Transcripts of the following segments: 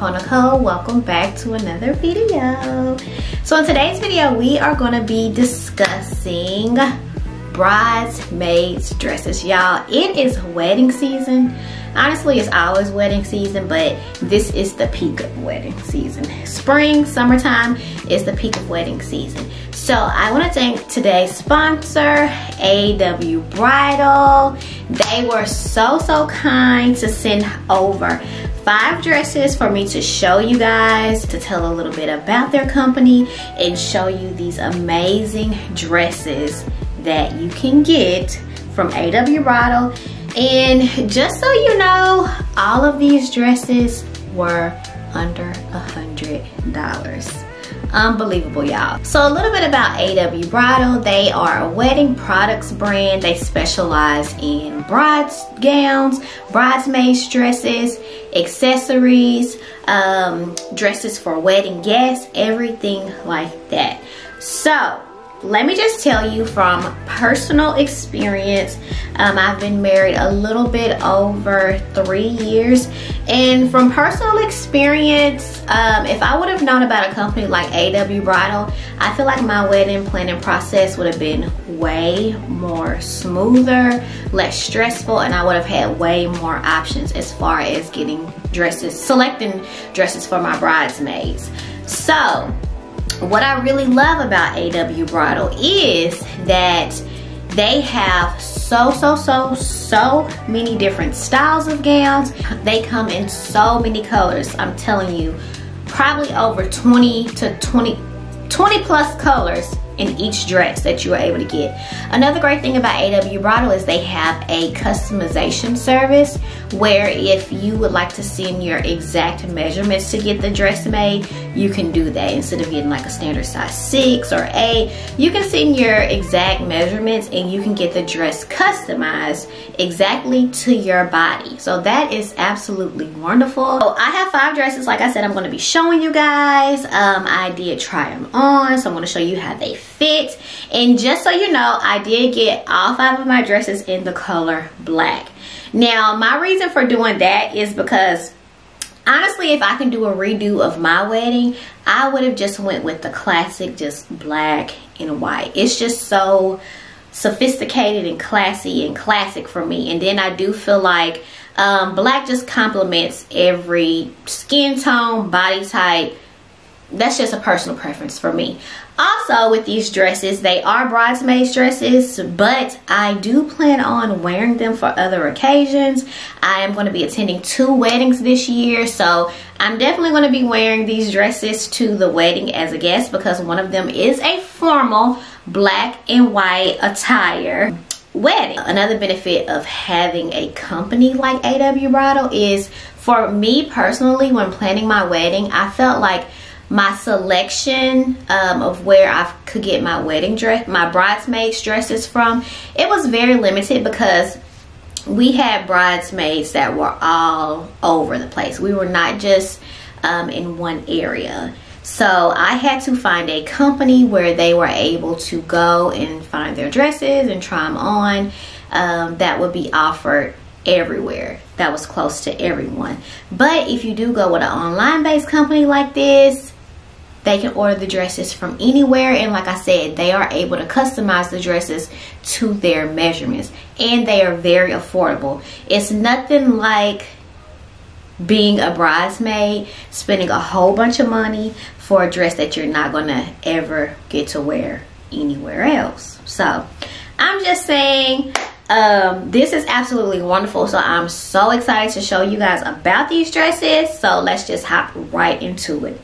hello welcome back to another video. So in today's video we are going to be discussing bridesmaids dresses. Y'all it is wedding season. Honestly it's always wedding season but this is the peak of wedding season. Spring summertime is the peak of wedding season. So i want to thank today's sponsor aw bridal they were so so kind to send over five dresses for me to show you guys to tell a little bit about their company and show you these amazing dresses that you can get from AW Bridal. And just so you know, all of these dresses were under a hundred dollars. Unbelievable y'all. So a little bit about aw bridal. They are a wedding products brand. They specialize in brides gowns bridesmaids dresses accessories um, dresses for wedding guests everything like that. So let me just tell you from personal experience um, i've been married a little bit over three years. And from personal experience um, if i would have known about a company like aw bridal i feel like my wedding planning process would have been way more smoother less stressful and i would have had way more options as far as getting dresses selecting dresses for my bridesmaids. So what I really love about AW Bridal is that they have so, so, so, so many different styles of gowns. They come in so many colors. I'm telling you, probably over 20 to 20, 20 plus colors in each dress that you are able to get. Another great thing about AW Bridal is they have a customization service where if you would like to send your exact measurements to get the dress made, you can do that. Instead of getting like a standard size 6 or 8, you can send your exact measurements and you can get the dress customized exactly to your body. So that is absolutely wonderful. So I have five dresses. Like I said, I'm going to be showing you guys. Um, I did try them on, so I'm going to show you how they fit. And just so you know, I did get all five of my dresses in the color black. Now, my reason for doing that is because honestly, if I can do a redo of my wedding, I would have just went with the classic, just black and white. It's just so sophisticated and classy and classic for me. And then I do feel like um, black just complements every skin tone, body type, that's just a personal preference for me. Also with these dresses, they are bridesmaids dresses, but I do plan on wearing them for other occasions. I am going to be attending two weddings this year, so I'm definitely going to be wearing these dresses to the wedding as a guest because one of them is a formal black and white attire wedding. Another benefit of having a company like AW Bridal is for me personally when planning my wedding, I felt like my selection um, of where I could get my wedding dress, my bridesmaids dresses from, it was very limited because we had bridesmaids that were all over the place. We were not just um, in one area. So I had to find a company where they were able to go and find their dresses and try them on um, that would be offered everywhere that was close to everyone. But if you do go with an online based company like this, they can order the dresses from anywhere and like I said they are able to customize the dresses to their measurements and they are very affordable. It's nothing like being a bridesmaid spending a whole bunch of money for a dress that you're not gonna ever get to wear anywhere else. So I'm just saying um, this is absolutely wonderful. So I'm so excited to show you guys about these dresses. So let's just hop right into it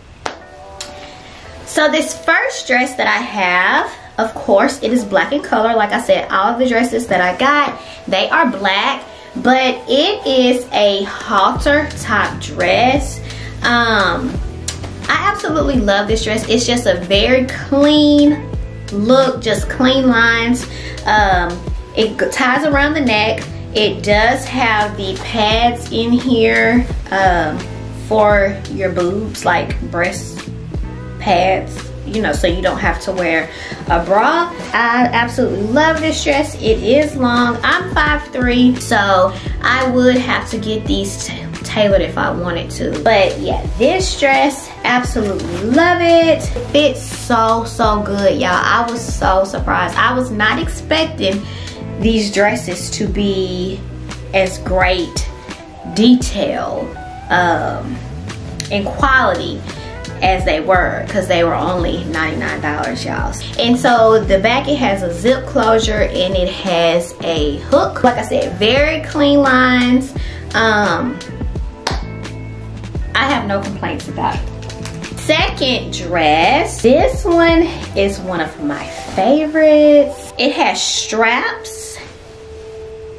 so this first dress that I have, of course, it is black in color. Like I said, all of the dresses that I got, they are black. But it is a halter top dress. Um, I absolutely love this dress. It's just a very clean look, just clean lines. Um, it ties around the neck. It does have the pads in here um, for your boobs, like breast pads you know so you don't have to wear a bra i absolutely love this dress it is long i'm 5'3 so i would have to get these tailored if I wanted to. But yeah, this dress, absolutely love it. Fits so, so good, y'all. I was so surprised. I was not expecting these dresses to be as great detail um, and quality as they were because they were only $99 y'all. And so the back it has a zip closure and it has a hook. Like I said very clean lines. Um, I have no complaints about it. Second dress this one is one of my favorites. It has straps.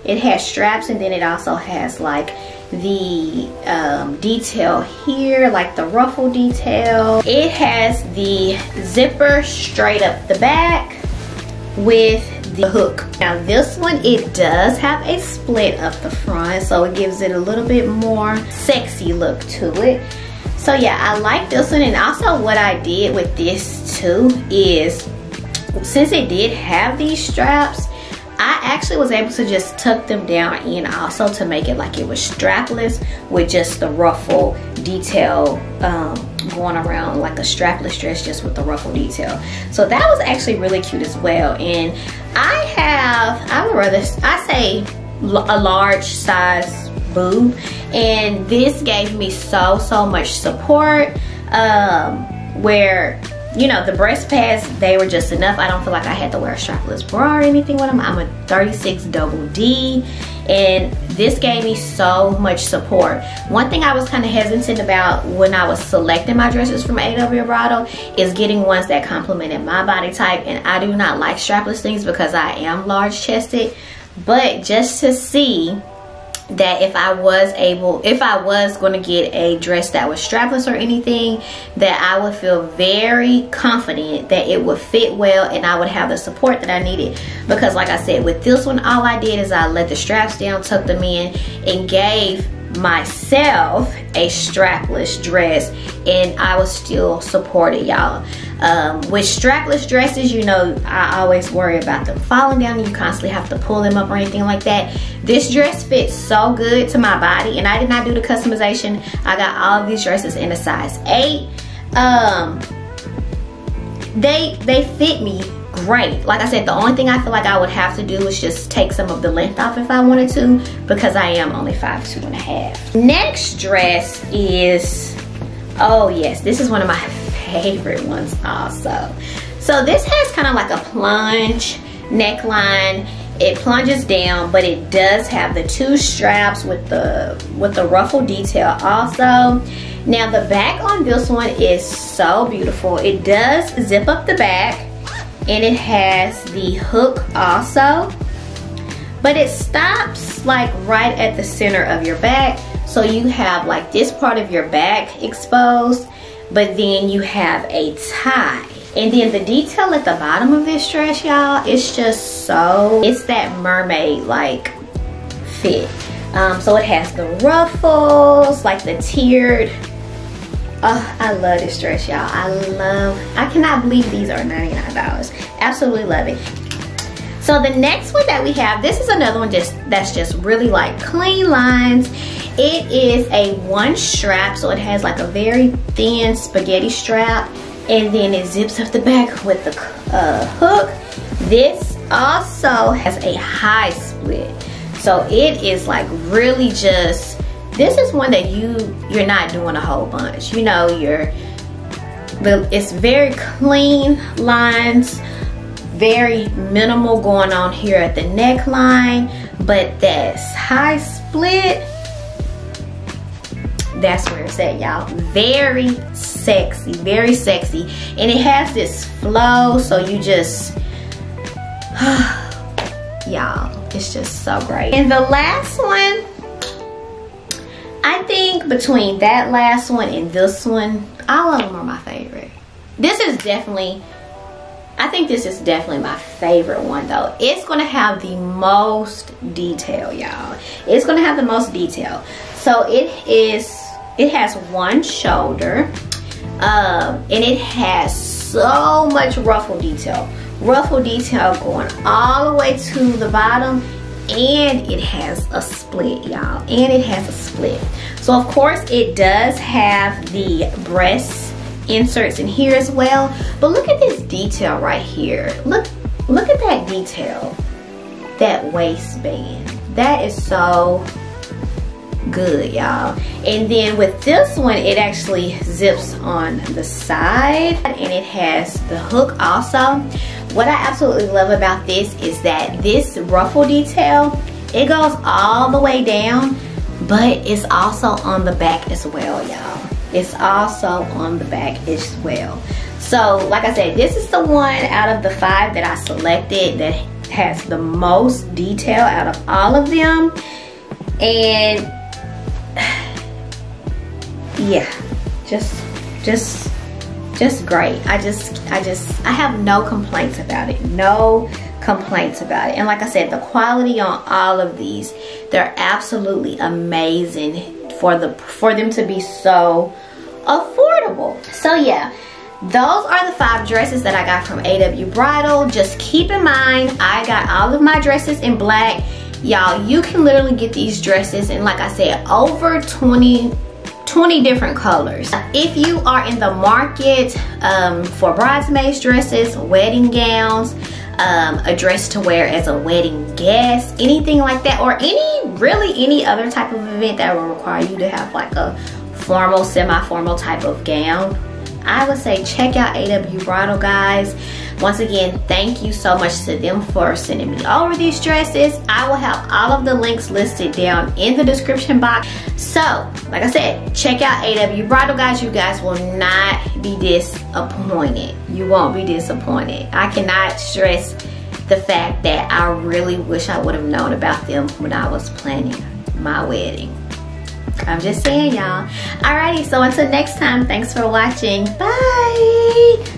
It has straps and then it also has like the um, detail here, like the ruffle detail. It has the zipper straight up the back with the hook. Now this one, it does have a split up the front, so it gives it a little bit more sexy look to it. So yeah, I like this one. And also what I did with this too is, since it did have these straps, actually was able to just tuck them down in also to make it like it was strapless with just the ruffle detail um, going around like a strapless dress just with the ruffle detail. So that was actually really cute as well. And I have, I would rather, I say a large size boob. And this gave me so, so much support um, where you know, the breast pads, they were just enough. I don't feel like I had to wear a strapless bra or anything with them. I'm a 36 double D and this gave me so much support. One thing I was kind of hesitant about when I was selecting my dresses from A.W. Bridal is getting ones that complemented my body type and I do not like strapless things because I am large chested. But just to see that if I was able, if I was going to get a dress that was strapless or anything, that I would feel very confident that it would fit well and I would have the support that I needed. Because like I said, with this one, all I did is I let the straps down, tucked them in, and gave myself a strapless dress and I was still supported y'all um, with strapless dresses you know I always worry about them falling down you constantly have to pull them up or anything like that this dress fits so good to my body and I did not do the customization I got all of these dresses in a size 8 um, they they fit me great. Like I said, the only thing I feel like I would have to do is just take some of the length off if I wanted to because I am only five two and a half. Next dress is, oh yes, this is one of my favorite ones also. So this has kind of like a plunge neckline. It plunges down, but it does have the two straps with the with the ruffle detail also. Now the back on this one is so beautiful. It does zip up the back and it has the hook also but it stops like right at the center of your back so you have like this part of your back exposed but then you have a tie and then the detail at the bottom of this dress y'all it's just so it's that mermaid like fit um, so it has the ruffles like the tiered Oh, I love this dress, y'all. I love, I cannot believe these are $99. Absolutely love it. So the next one that we have, this is another one just that's just really like clean lines. It is a one strap, so it has like a very thin spaghetti strap, and then it zips up the back with the uh, hook. This also has a high split, so it is like really just this is one that you you're not doing a whole bunch you know you're it's very clean lines very minimal going on here at the neckline but that high split that's where it's at y'all very sexy very sexy and it has this flow so you just y'all it's just so great and the last one I think between that last one and this one, all of them are my favorite. This is definitely, I think this is definitely my favorite one though. It's gonna have the most detail, y'all. It's gonna have the most detail. So it is, it has one shoulder, um, and it has so much ruffle detail. Ruffle detail going all the way to the bottom and it has a split y'all and it has a split. So of course it does have the breast inserts in here as well but look at this detail right here. Look look at that detail. That waistband. That is so good y'all. And then with this one it actually zips on the side and it has the hook also. What I absolutely love about this is that this ruffle detail it goes all the way down but it's also on the back as well y'all. It's also on the back as well. So like I said this is the one out of the five that I selected that has the most detail out of all of them. And yeah, just, just, just great. I just, I just, I have no complaints about it. No complaints about it. And like I said, the quality on all of these, they're absolutely amazing for the, for them to be so affordable. So yeah, those are the five dresses that I got from AW Bridal. Just keep in mind, I got all of my dresses in black. Y'all, you can literally get these dresses in, like I said, over 20 20 different colors. If you are in the market um, for bridesmaids dresses, wedding gowns, um, a dress to wear as a wedding guest, anything like that, or any, really any other type of event that will require you to have like a formal, semi-formal type of gown, I would say check out AW Bridal guys. Once again, thank you so much to them for sending me over these dresses. I will have all of the links listed down in the description box. So, like I said, check out AW Bridal guys. You guys will not be disappointed. You won't be disappointed. I cannot stress the fact that I really wish I would have known about them when I was planning my wedding. I'm just saying, y'all. Alrighty, so until next time, thanks for watching. Bye.